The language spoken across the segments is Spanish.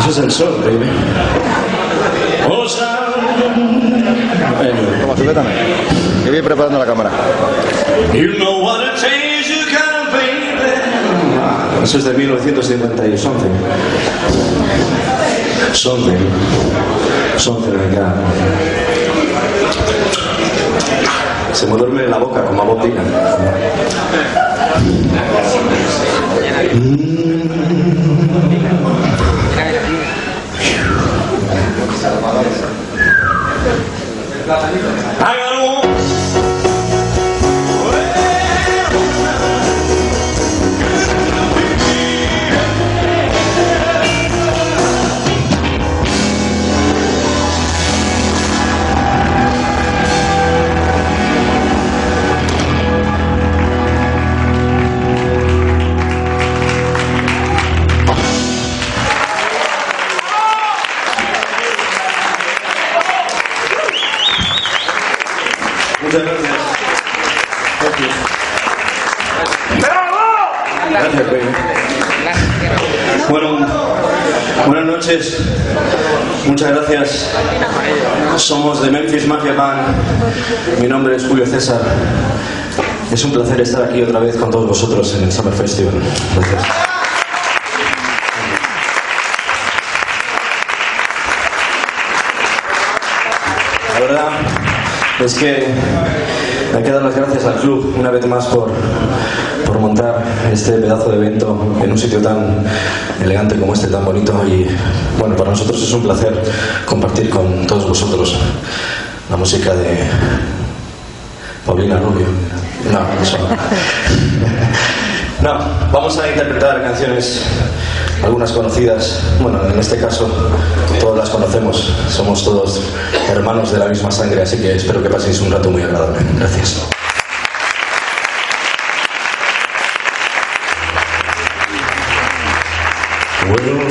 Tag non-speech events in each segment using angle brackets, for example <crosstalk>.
Eso es el sol, baby. Oh, sun. Anyway. Toma, sujétame. Que voy preparando la cámara. You know what a change you got, baby. Eso es de 1950 y something. Something. Something like that. Se me duerme la boca como a Bob Dylan. I Muchas gracias. Somos de Memphis Mafia Band. Mi nombre es Julio César. Es un placer estar aquí otra vez con todos vosotros en el Summer Festival. Gracias. La verdad es que hay que dar las gracias al club una vez más por, por montar este pedazo de evento en un sitio tan elegante como este, tan bonito. Y bueno, para nosotros es un placer compartir con todos vosotros la música de Paulina Rubio. No, eso no. <laughs> No, vamos a interpretar canciones, algunas conocidas. Bueno, en este caso todas las conocemos, somos todos hermanos de la misma sangre, así que espero que paséis un rato muy agradable. Gracias. Well,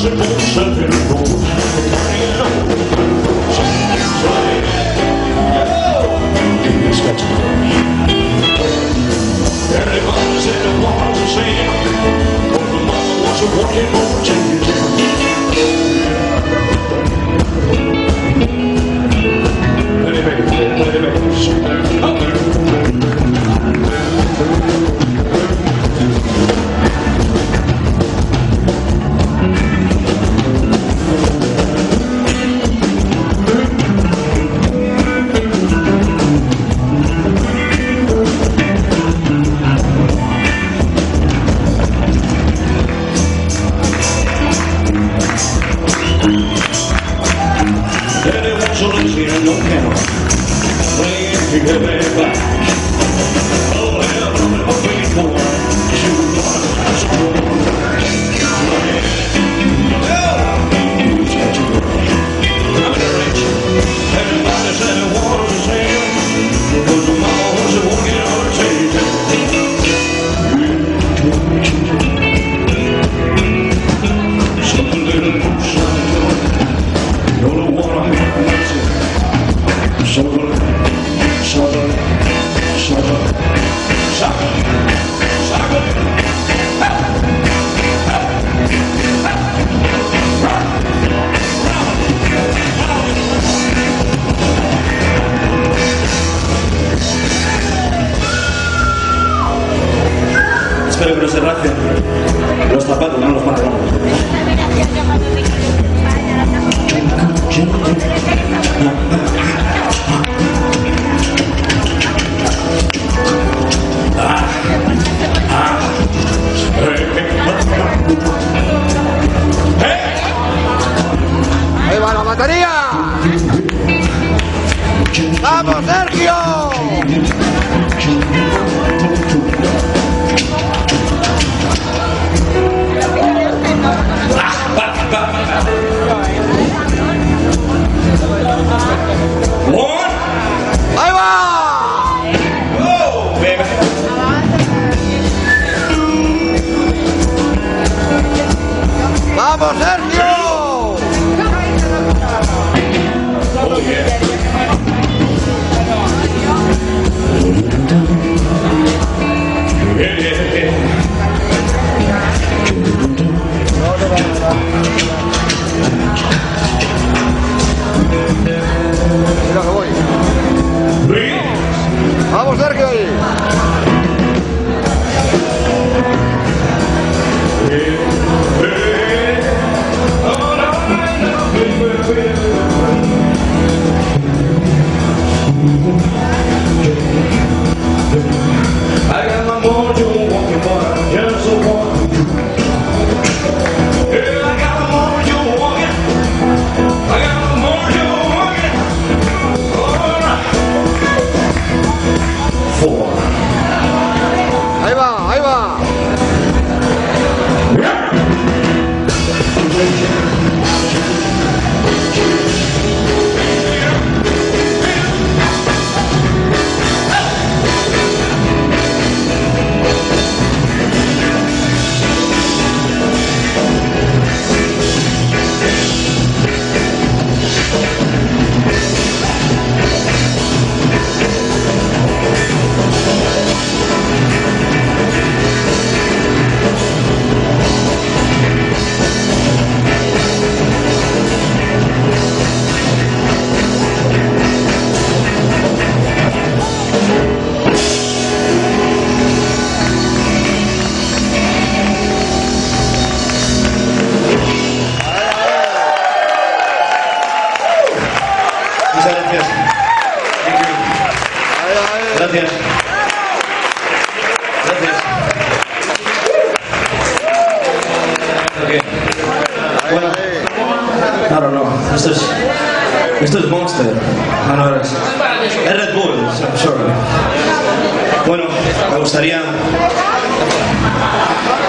是不是人不？Everybody's in a war to sing. Over my watch, walking over.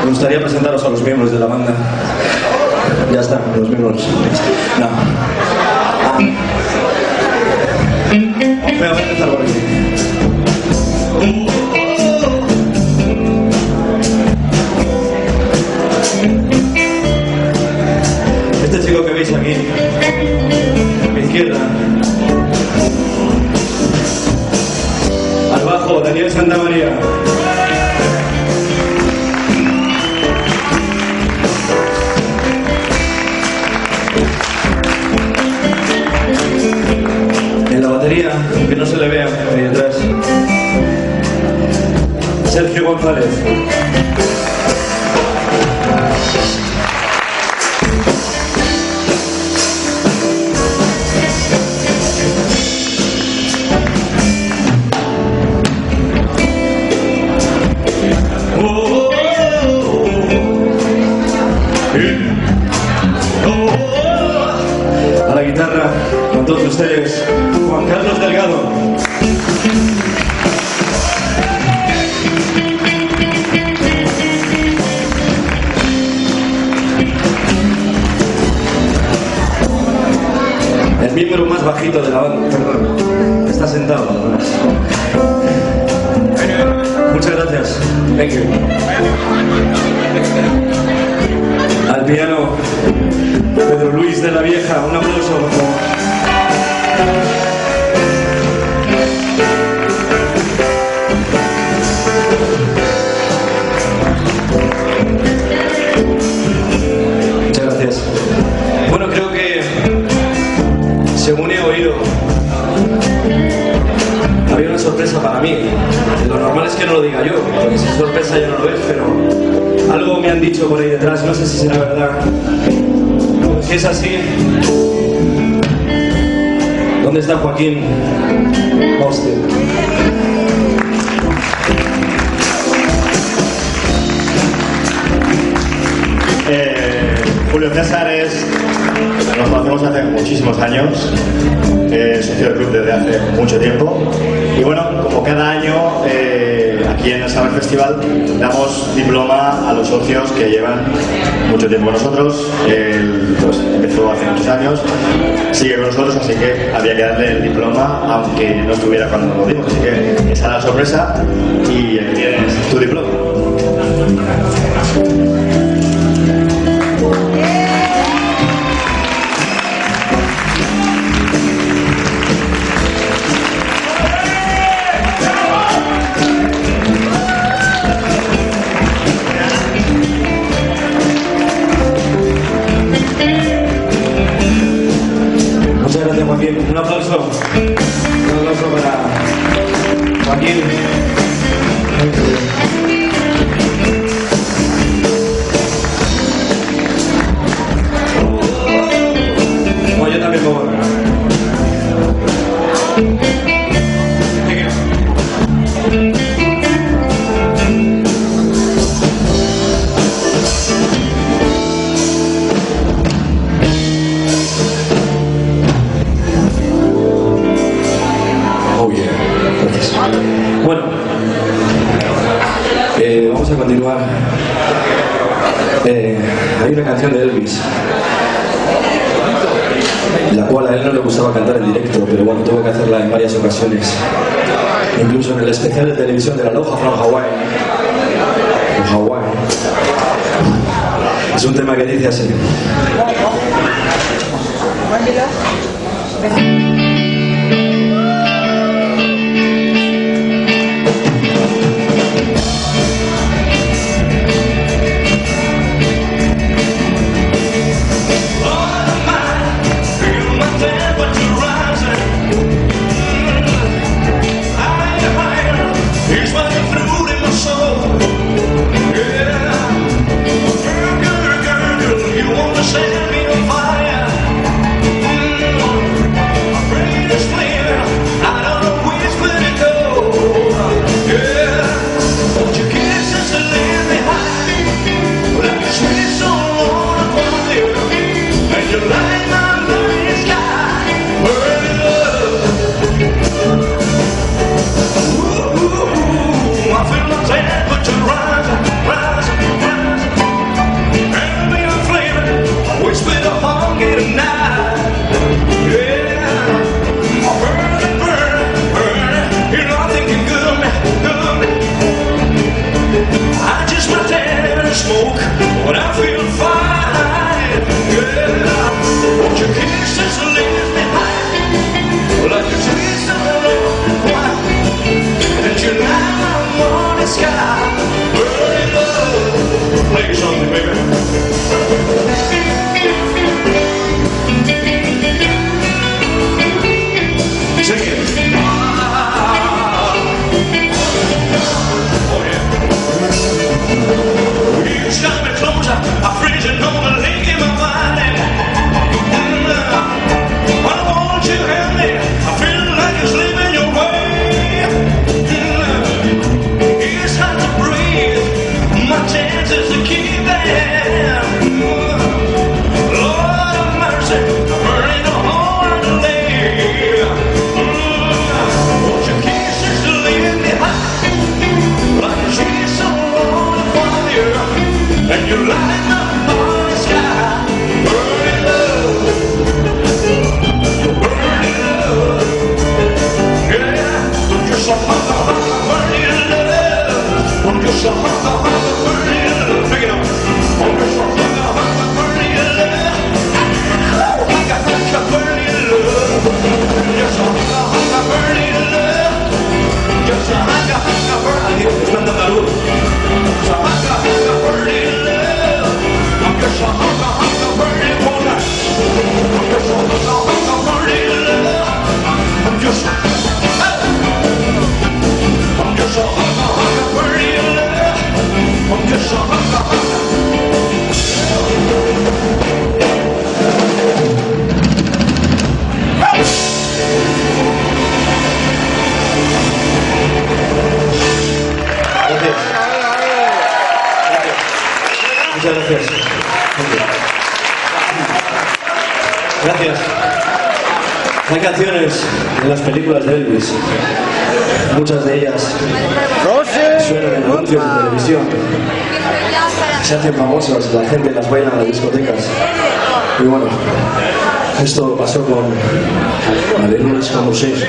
Me gustaría presentaros a los miembros de la banda. Ya están, los miembros. No. Venga, voy a empezar por aquí. Este chico que veis aquí, a mi izquierda, al bajo, Daniel Santamaría. En no se le vea ahí detrás, Sergio González. Años, socio del club desde hace mucho tiempo. Y bueno, como cada año, eh, aquí en el Summer Festival damos diploma a los socios que llevan mucho tiempo nosotros. Él pues, empezó hace muchos años, sigue con nosotros, así que había que darle el diploma, aunque no estuviera cuando lo dimos. Así que esa es la sorpresa y aquí tienes tu diploma. Aplauso. Un para Joaquín. Incluso en el especial de televisión de la Aloha from Hawaii. En Hawaii. Es un tema que dice así. Hay canciones en las películas de Elvis, muchas de ellas suenan en anuncios de televisión, se hacen famosas, la gente las baila en las discotecas. Y bueno, esto pasó con Aleluya como.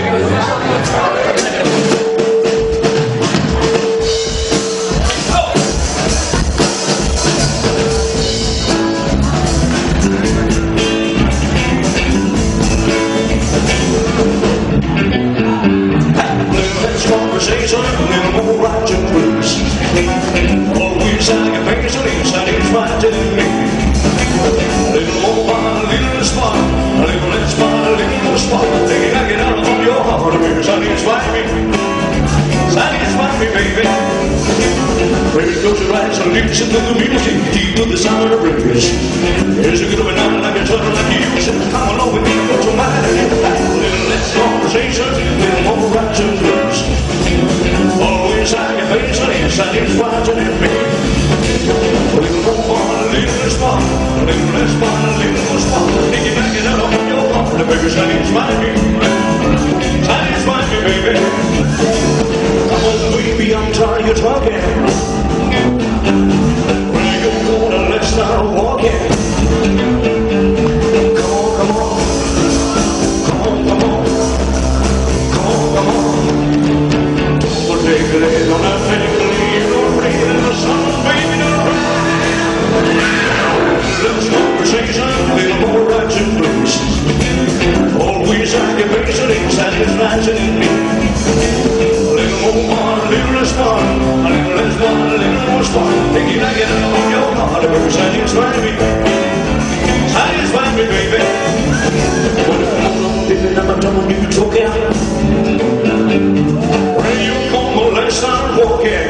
Okay.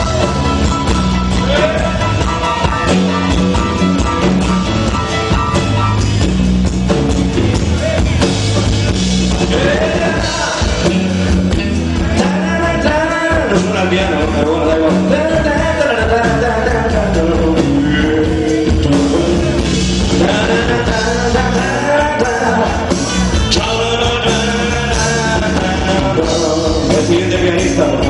a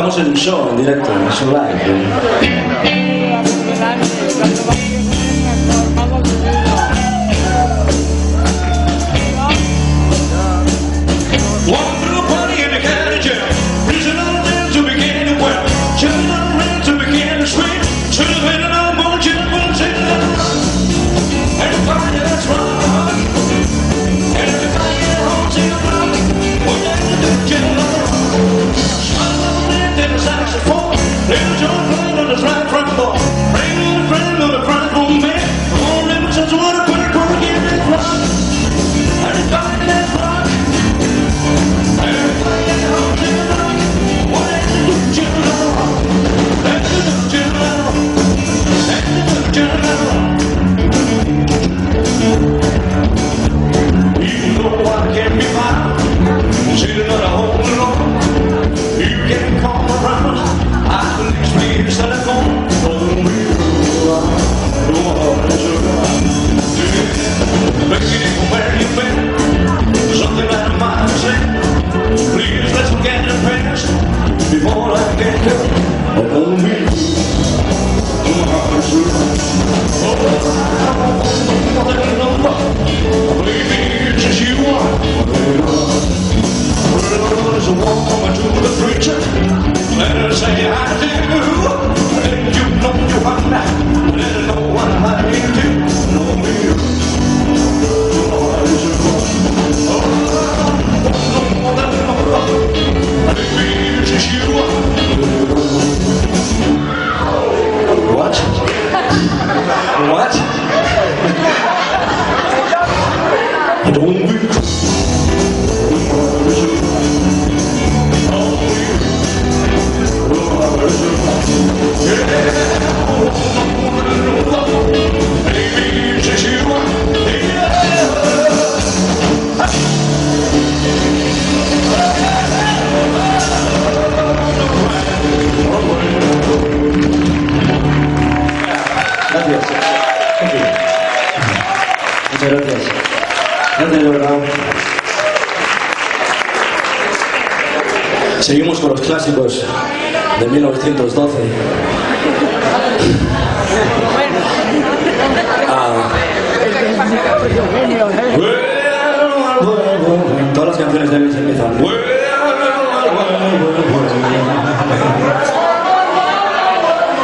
Estamos en un show, en directo, en un live.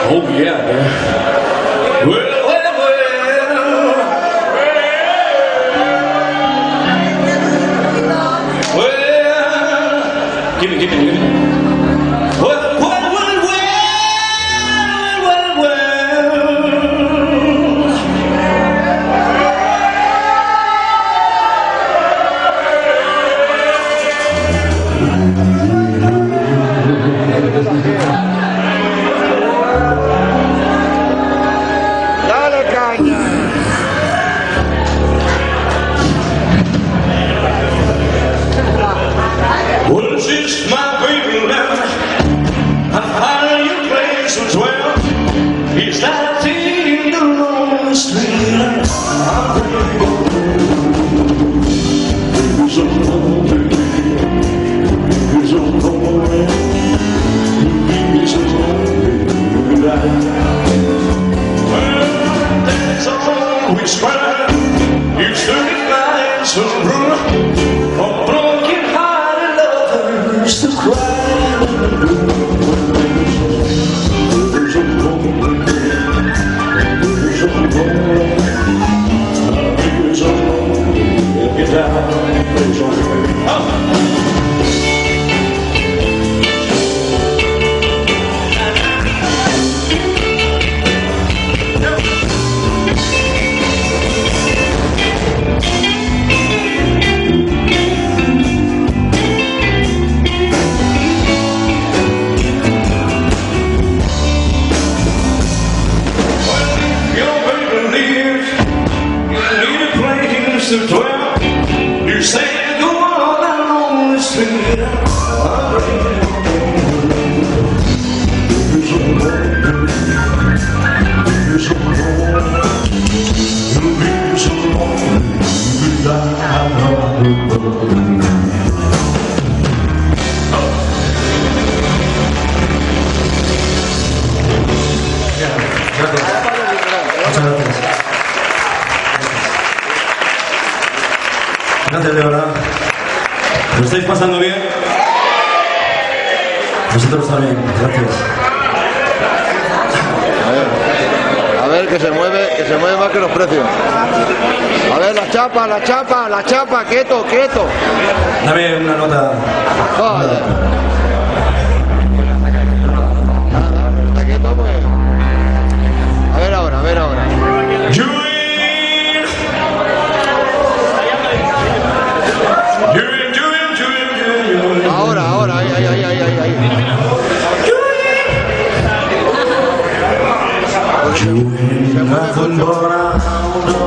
Oh yeah, man. Well, well, well. Well, give me, give me, give me. Gracias, de verdad. ¿Lo estáis pasando bien? Vosotros también, gracias. A ver, a ver que se mueve, que se mueve más que los precios. A ver, la chapa, la chapa, la chapa, quieto, quieto. Dame Una nota. not football.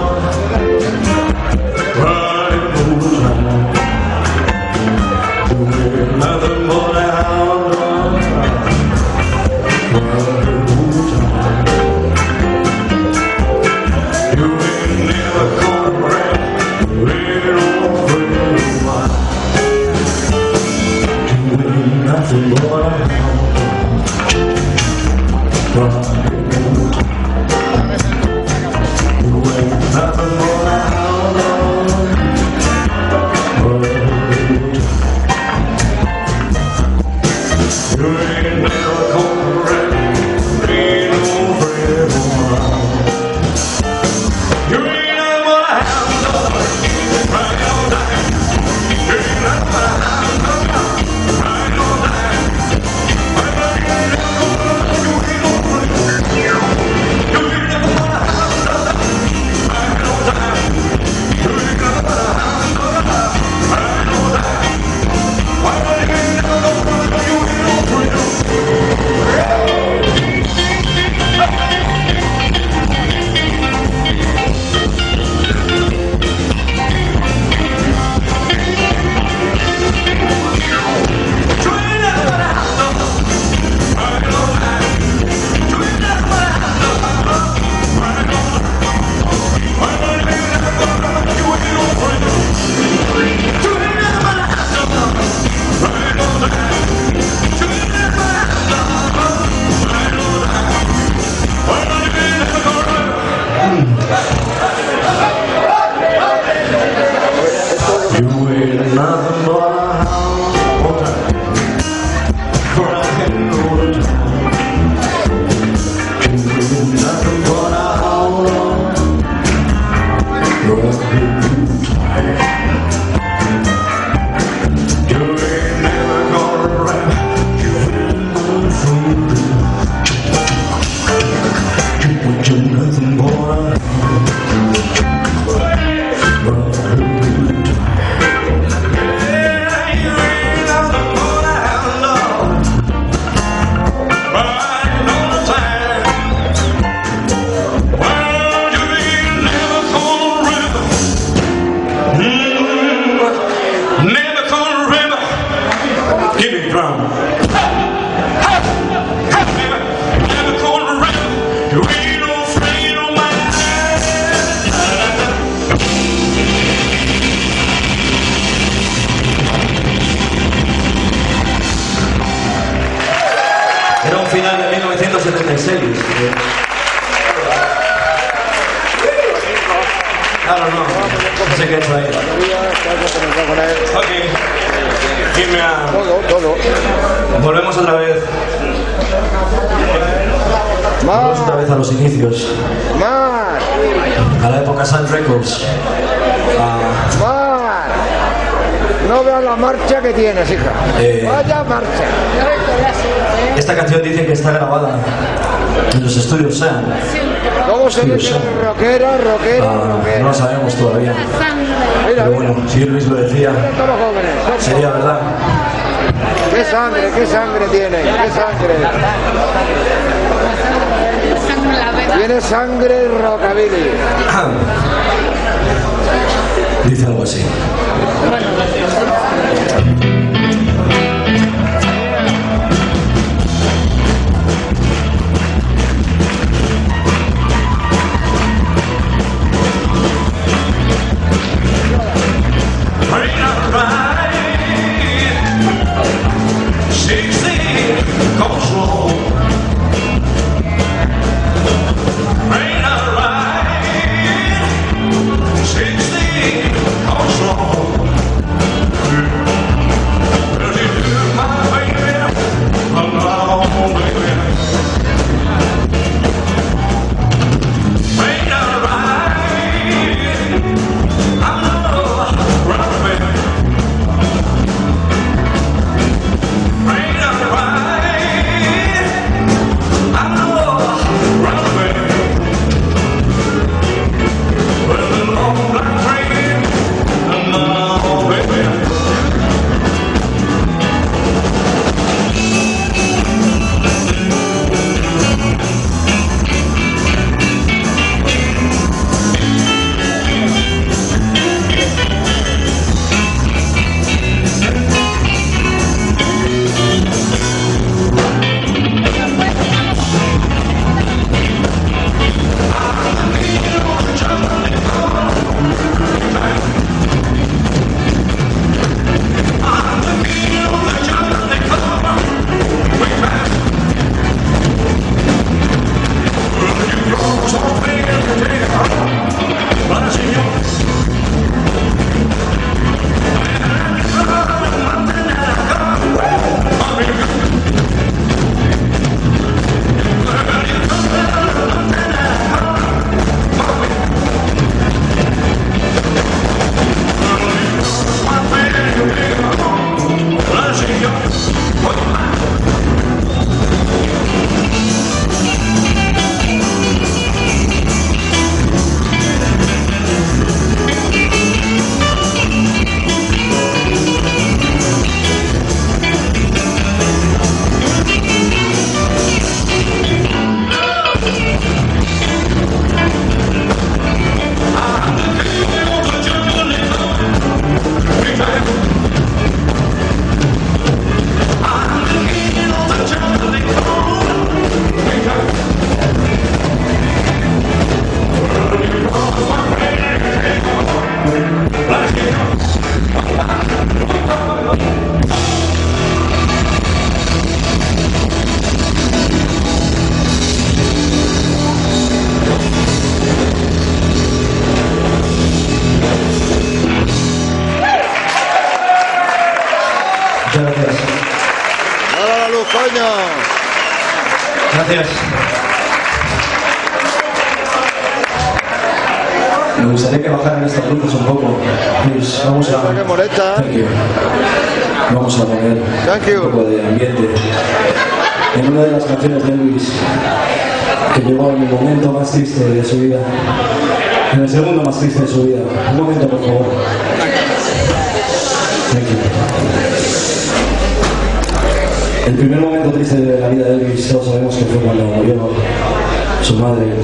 su madre en el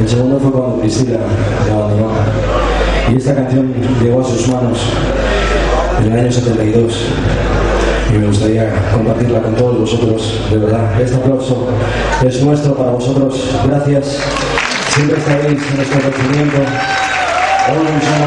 El segundo fue cuando Priscila la abandonó. Y esta canción llegó a sus manos en el año 72. Y me gustaría compartirla con todos vosotros, de verdad. Este aplauso es nuestro para vosotros. Gracias. Siempre estaréis en nuestro crecimiento. Hola, muchas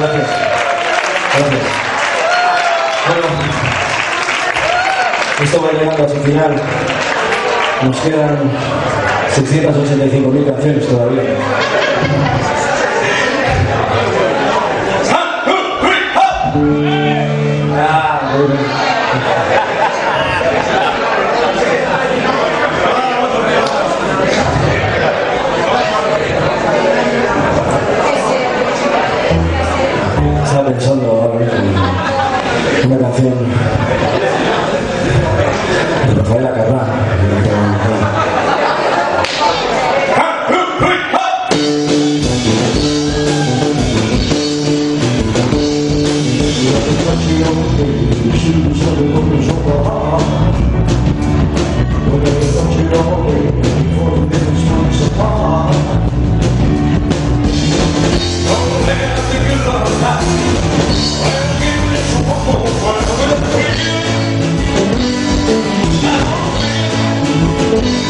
gracias. Gracias. Bueno, esto va llegando a su final. Nos quedan 685.000 canciones todavía. Ah, bueno.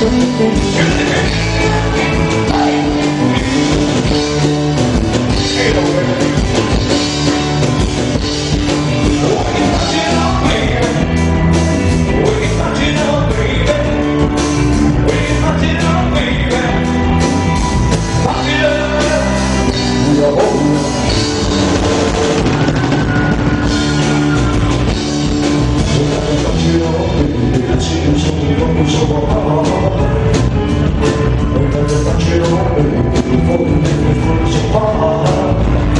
You're <laughs> the. Thank you.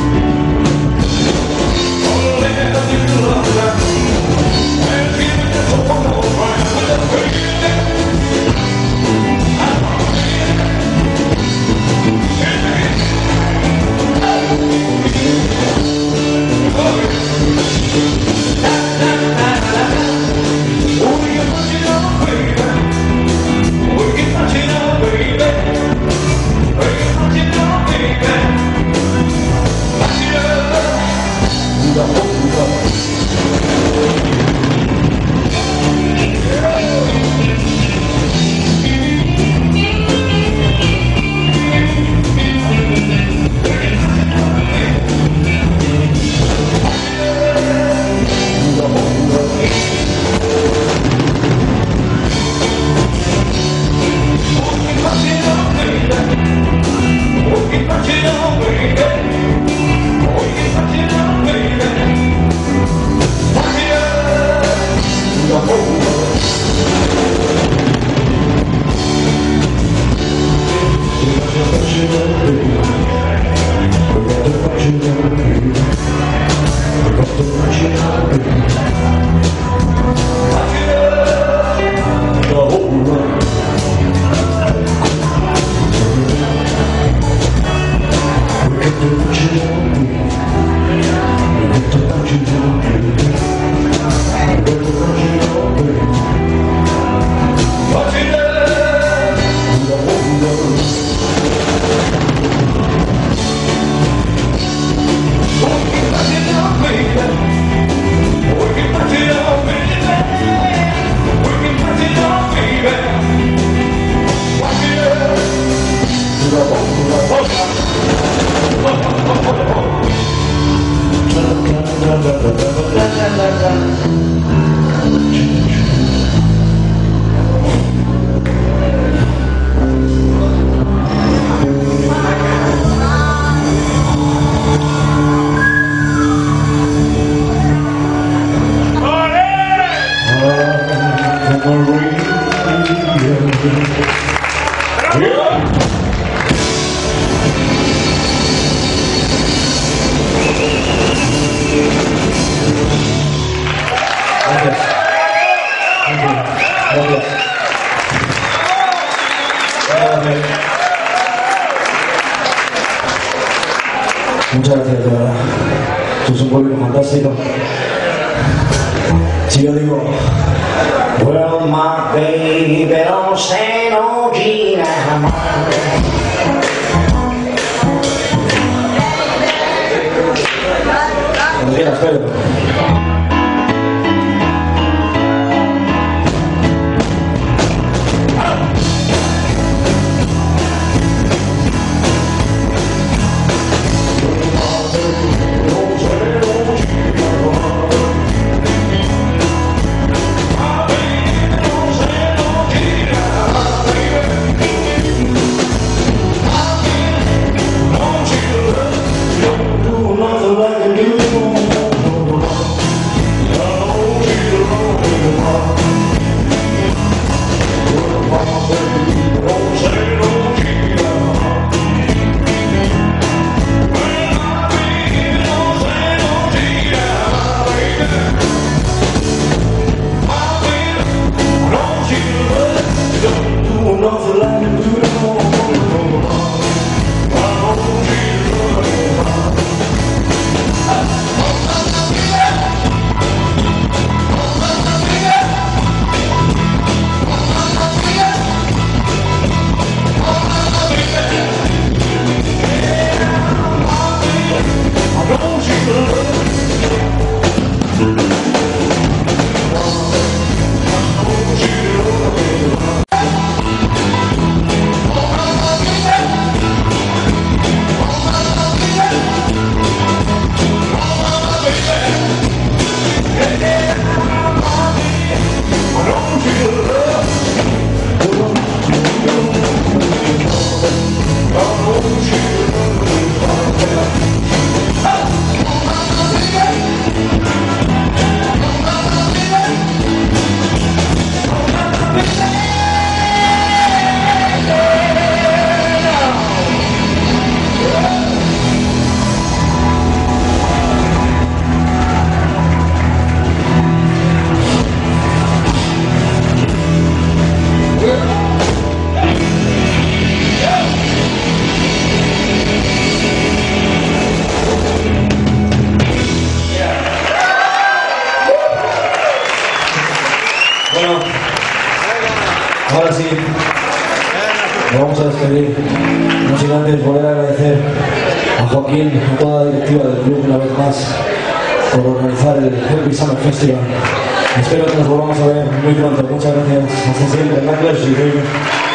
Baby don't say no Gina Cuando ahora sí, nos vamos a despedir. No sin antes volver a agradecer a Joaquín, a toda la directiva del club una vez más por organizar el Happy Summer Festival. Espero que nos volvamos a ver muy pronto. Muchas gracias. Hasta siempre. Knuckles y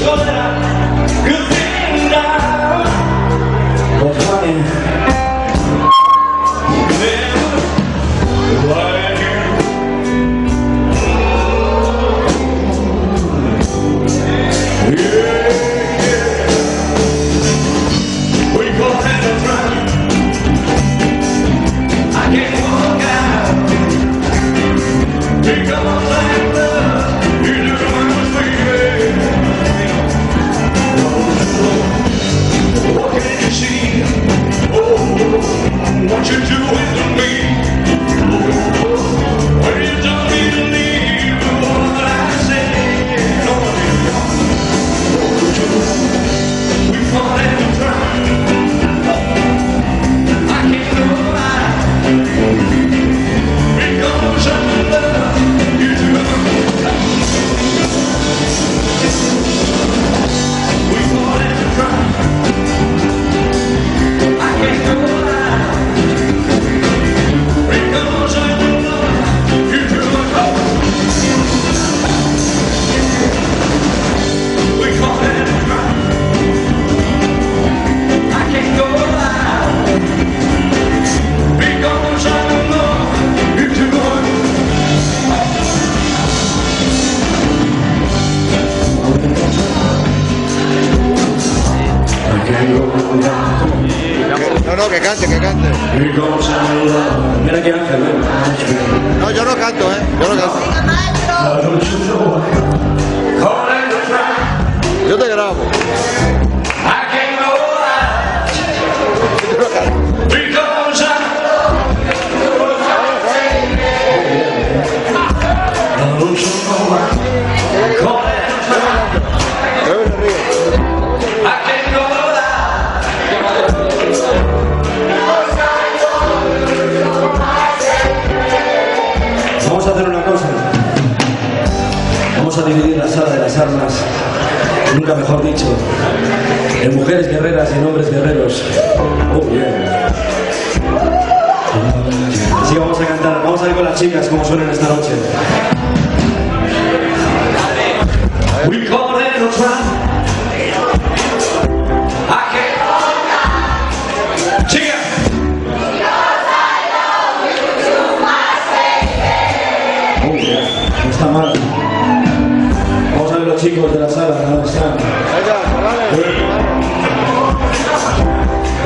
Yo mujeres guerreras y hombres guerreros. Oh, yeah. Sí, vamos a cantar, vamos a ver con las chicas cómo suenan esta noche. We call it a trap. Oh, vamos a ver los chicos de la sala, ¿dónde están?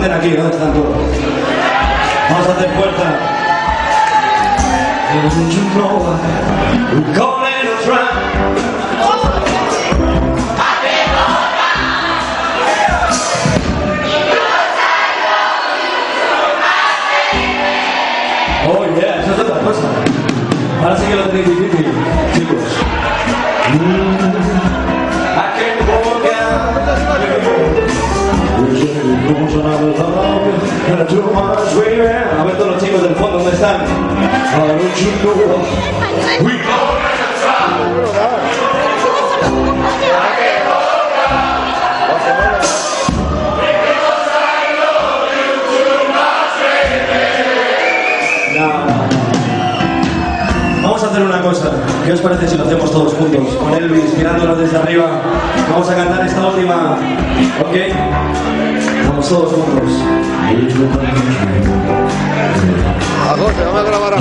esconder ¿dónde están todos? Vamos a hacer fuerza. Don't you know I A ver todos los chicos del fondo, ¿dónde están? Vamos a hacer una cosa. ¿Qué os parece si lo hacemos todos juntos? Con Elvis mirándonos desde arriba. Vamos a cantar esta última. ¿Ok? Vamos juntos. A José, vamos a grabar a